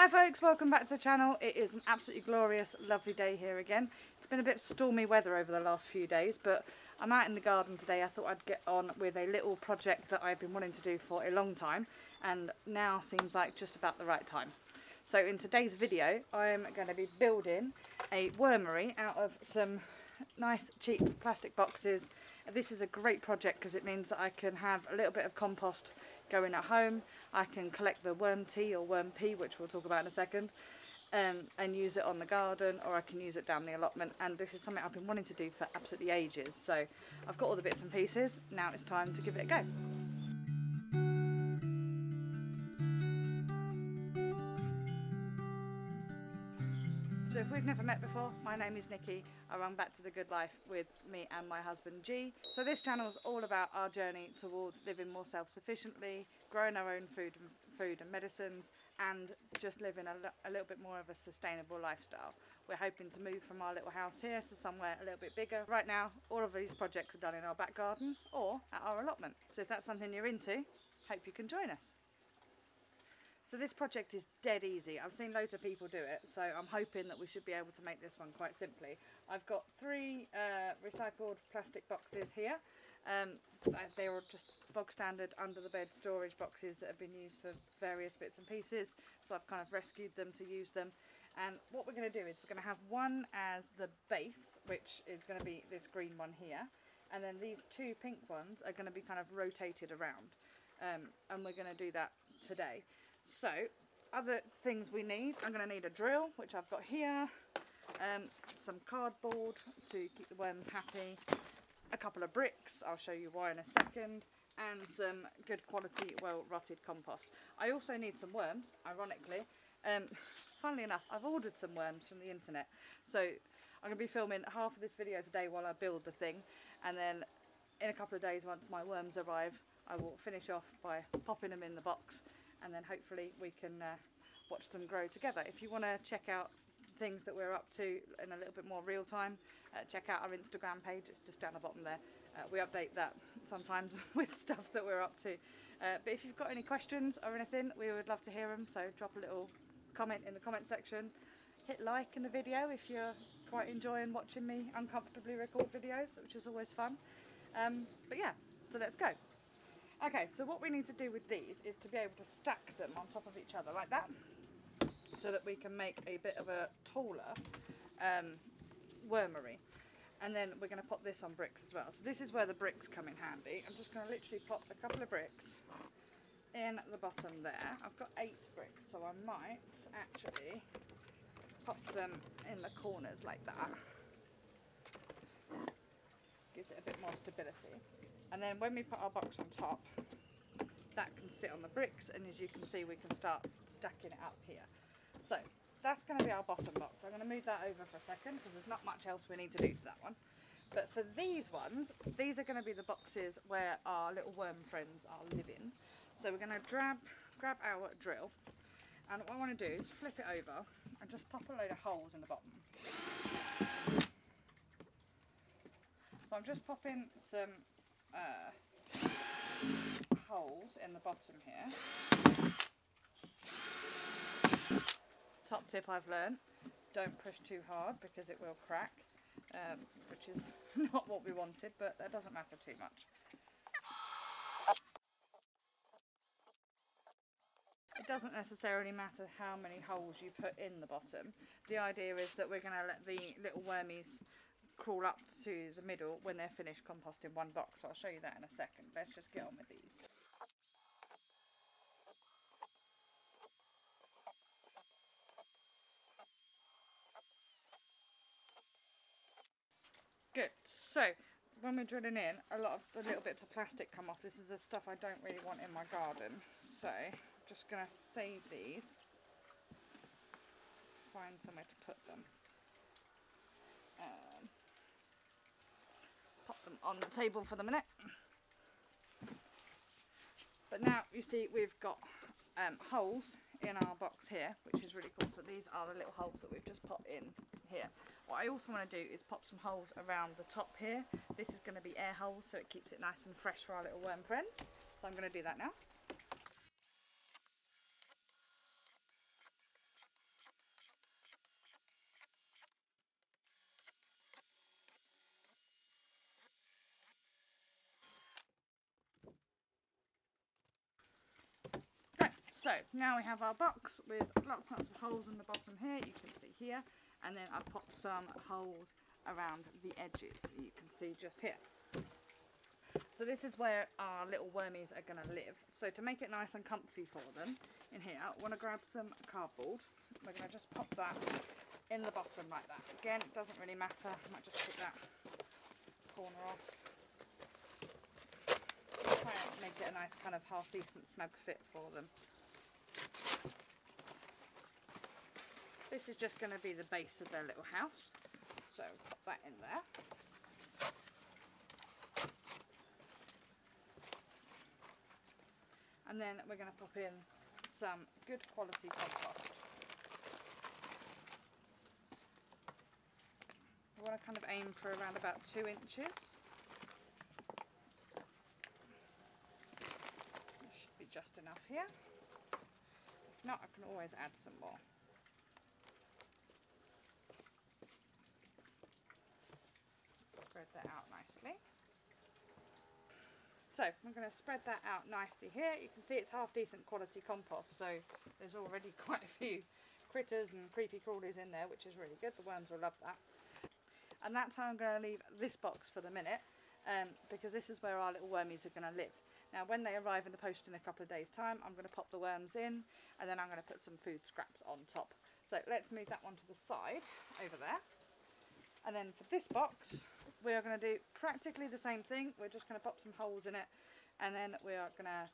Hi folks, welcome back to the channel. It is an absolutely glorious, lovely day here again. It's been a bit stormy weather over the last few days, but I'm out in the garden today. I thought I'd get on with a little project that I've been wanting to do for a long time, and now seems like just about the right time. So in today's video, I'm going to be building a wormery out of some nice cheap plastic boxes. This is a great project because it means that I can have a little bit of compost going at home. I can collect the worm tea or worm pea, which we'll talk about in a second, um, and use it on the garden or I can use it down the allotment. And this is something I've been wanting to do for absolutely ages. So I've got all the bits and pieces. Now it's time to give it a go. We've never met before, my name is Nikki. I run Back to the Good Life with me and my husband G. So this channel is all about our journey towards living more self-sufficiently, growing our own food and, food and medicines, and just living a, a little bit more of a sustainable lifestyle. We're hoping to move from our little house here to somewhere a little bit bigger. Right now, all of these projects are done in our back garden or at our allotment. So if that's something you're into, hope you can join us. So this project is dead easy. I've seen loads of people do it, so I'm hoping that we should be able to make this one quite simply. I've got three uh, recycled plastic boxes here. Um, they are just bog standard under the bed storage boxes that have been used for various bits and pieces. So I've kind of rescued them to use them. And what we're going to do is we're going to have one as the base, which is going to be this green one here. And then these two pink ones are going to be kind of rotated around. Um, and we're going to do that today. So, other things we need, I'm going to need a drill, which I've got here, um, some cardboard to keep the worms happy, a couple of bricks, I'll show you why in a second, and some good quality, well rotted compost. I also need some worms, ironically. Um, funnily enough, I've ordered some worms from the internet, so I'm going to be filming half of this video today while I build the thing, and then in a couple of days once my worms arrive, I will finish off by popping them in the box and then hopefully we can uh, watch them grow together. If you want to check out things that we're up to in a little bit more real time, uh, check out our Instagram page, it's just down the bottom there. Uh, we update that sometimes with stuff that we're up to. Uh, but if you've got any questions or anything, we would love to hear them, so drop a little comment in the comment section. Hit like in the video if you're quite enjoying watching me uncomfortably record videos, which is always fun. Um, but yeah, so let's go. Okay, so what we need to do with these is to be able to stack them on top of each other like that so that we can make a bit of a taller um, wormery. And then we're going to pop this on bricks as well. So this is where the bricks come in handy. I'm just going to literally pop a couple of bricks in the bottom there. I've got eight bricks, so I might actually pop them in the corners like that. Gives it a bit more stability. And then when we put our box on top, that can sit on the bricks and as you can see we can start stacking it up here. So that's going to be our bottom box. I'm going to move that over for a second because there's not much else we need to do to that one. But for these ones, these are going to be the boxes where our little worm friends are living. So we're going to grab, grab our drill and what I want to do is flip it over and just pop a load of holes in the bottom. So I'm just popping some uh, holes in the bottom here. Top tip I've learned, don't push too hard because it will crack, um, which is not what we wanted, but that doesn't matter too much. It doesn't necessarily matter how many holes you put in the bottom. The idea is that we're going to let the little wormies crawl up to the middle when they're finished composting one box. So I'll show you that in a second. Let's just get on with these. Good. So when we're drilling in, a lot of the little bits of plastic come off. This is the stuff I don't really want in my garden. So I'm just going to save these. Find somewhere to put them. Pop them on the table for the minute. But now you see we've got um, holes in our box here, which is really cool. So these are the little holes that we've just popped in here. What I also want to do is pop some holes around the top here. This is going to be air holes, so it keeps it nice and fresh for our little worm friends. So I'm going to do that now. So now we have our box with lots and lots of holes in the bottom here, you can see here, and then I've popped some holes around the edges, you can see just here. So this is where our little wormies are going to live. So to make it nice and comfy for them in here, I want to grab some cardboard. We're going to just pop that in the bottom like that. Again, it doesn't really matter. I might just take that corner off. Try and make it a nice kind of half decent snug fit for them. This is just going to be the base of their little house. So pop that in there. and then we're going to pop in some good quality compost. We want to kind of aim for around about two inches. should be just enough here. If not, I can always add some more. Spread that out nicely. So I'm going to spread that out nicely here. You can see it's half decent quality compost, so there's already quite a few critters and creepy crawlies in there, which is really good. The worms will love that. And that's how I'm going to leave this box for the minute, um, because this is where our little wormies are going to live. Now when they arrive in the post in a couple of days time, I'm going to pop the worms in, and then I'm going to put some food scraps on top. So let's move that one to the side, over there. And then for this box, we are going to do practically the same thing. We're just going to pop some holes in it and then we are going to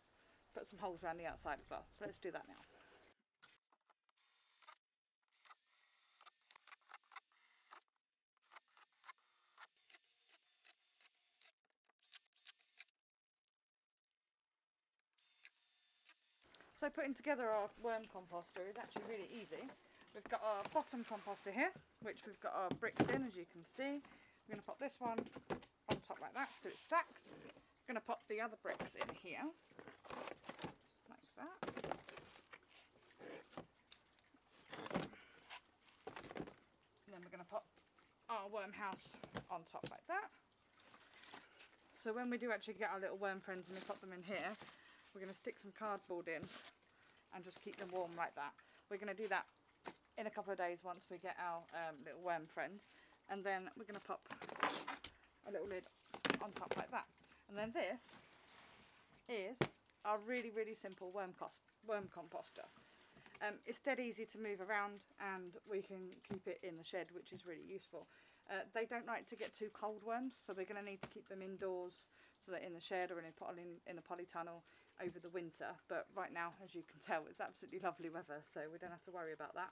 put some holes around the outside as well. So let's do that now. So putting together our worm composter is actually really easy. We've got our bottom composter here, which we've got our bricks in, as you can see. We're going to pop this one on top like that so it stacks. I'm going to pop the other bricks in here, like that. And then we're going to pop our worm house on top like that. So when we do actually get our little worm friends and we pop them in here, we're going to stick some cardboard in and just keep them warm like that. We're going to do that in a couple of days once we get our um, little worm friends and then we're going to pop a little lid on top like that. And then this is our really really simple worm, cost, worm composter. Um, it's dead easy to move around and we can keep it in the shed which is really useful. Uh, they don't like to get too cold worms so we're going to need to keep them indoors so that in the shed or in a, poly, in a polytunnel over the winter. But right now as you can tell it's absolutely lovely weather so we don't have to worry about that.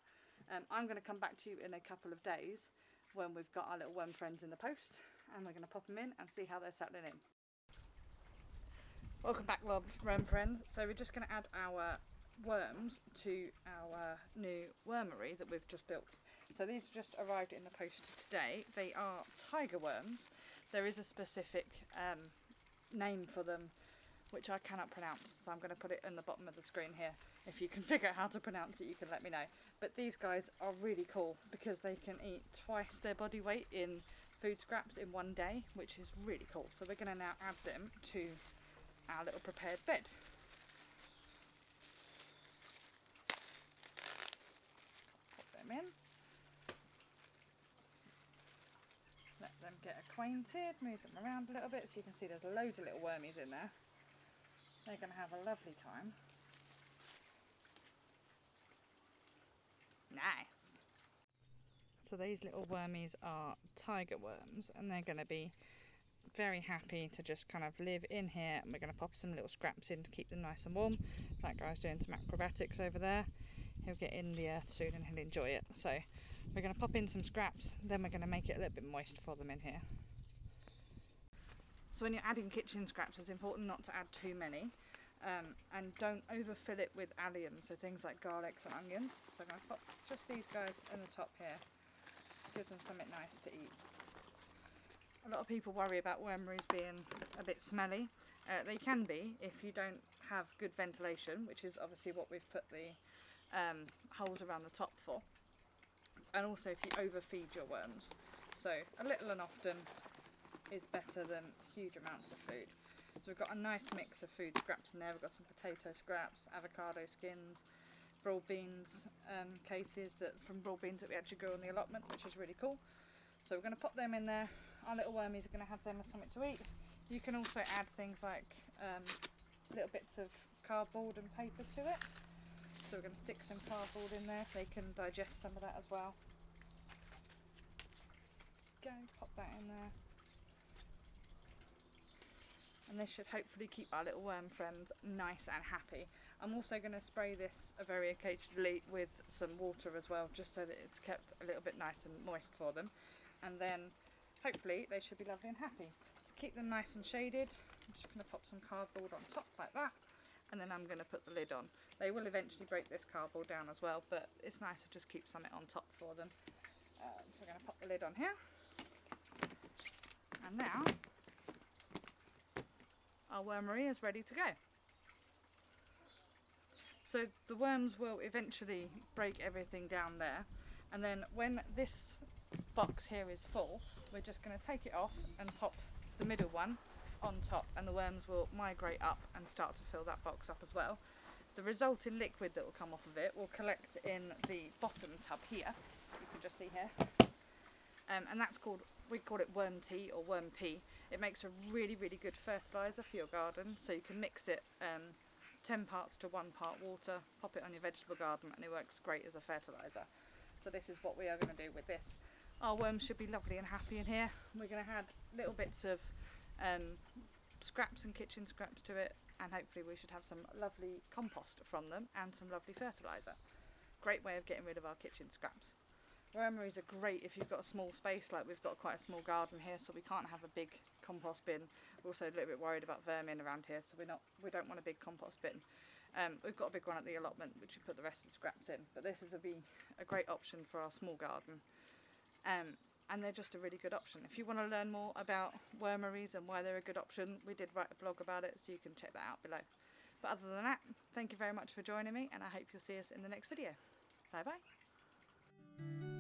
Um, I'm going to come back to you in a couple of days when we've got our little worm friends in the post and we're going to pop them in and see how they're settling in. Welcome back worm friends. So we're just going to add our worms to our new wormery that we've just built. So these just arrived in the post today. They are tiger worms. There is a specific um, name for them which I cannot pronounce so I'm going to put it in the bottom of the screen here if you can figure out how to pronounce it you can let me know but these guys are really cool because they can eat twice their body weight in food scraps in one day which is really cool. So we're going to now add them to our little prepared bed. Put them in. Let them get acquainted move them around a little bit so you can see there's loads of little wormies in there. They're going to have a lovely time Nice. So these little wormies are tiger worms and they're going to be very happy to just kind of live in here and we're going to pop some little scraps in to keep them nice and warm. That guy's doing some acrobatics over there. He'll get in the earth soon and he'll enjoy it. So we're going to pop in some scraps, then we're going to make it a little bit moist for them in here. So when you're adding kitchen scraps, it's important not to add too many um, and don't overfill it with allium, so things like garlics and onions. So I'm going to put just these guys in the top here, give them something nice to eat. A lot of people worry about wormeries being a bit smelly. Uh, they can be if you don't have good ventilation, which is obviously what we've put the um, holes around the top for. And also if you overfeed your worms. So a little and often is better than huge amounts of food. So we've got a nice mix of food scraps in there. We've got some potato scraps, avocado skins, broad beans um, cases that from broad beans that we actually grow on the allotment, which is really cool. So we're going to pop them in there. Our little wormies are going to have them as something to eat. You can also add things like um, little bits of cardboard and paper to it. So we're going to stick some cardboard in there. So they can digest some of that as well. Go, pop that in there. And this should hopefully keep our little worm friends nice and happy. I'm also going to spray this very occasionally with some water as well, just so that it's kept a little bit nice and moist for them. And then hopefully they should be lovely and happy. To keep them nice and shaded, I'm just going to pop some cardboard on top like that and then I'm going to put the lid on. They will eventually break this cardboard down as well, but it's nice to just keep something on top for them. Um, so I'm going to pop the lid on here. And now, our wormery is ready to go. So the worms will eventually break everything down there. And then when this box here is full, we're just going to take it off and pop the middle one on top and the worms will migrate up and start to fill that box up as well. The resulting liquid that will come off of it will collect in the bottom tub here, you can just see here. Um, and that's called, we call it worm tea or worm pea. It makes a really, really good fertiliser for your garden. So you can mix it um, 10 parts to one part water, pop it on your vegetable garden and it works great as a fertiliser. So this is what we are going to do with this. Our worms should be lovely and happy in here. We're going to add little bits of um, scraps and kitchen scraps to it and hopefully we should have some lovely compost from them and some lovely fertiliser. Great way of getting rid of our kitchen scraps. Wormeries are great if you've got a small space, like we've got quite a small garden here, so we can't have a big compost bin. We're also a little bit worried about vermin around here, so we're not, we don't want a big compost bin. Um, we've got a big one at the allotment, which we put the rest of the scraps in, but this is a, a great option for our small garden. Um, and they're just a really good option. If you want to learn more about wormeries and why they're a good option, we did write a blog about it, so you can check that out below. But other than that, thank you very much for joining me, and I hope you'll see us in the next video. Bye bye.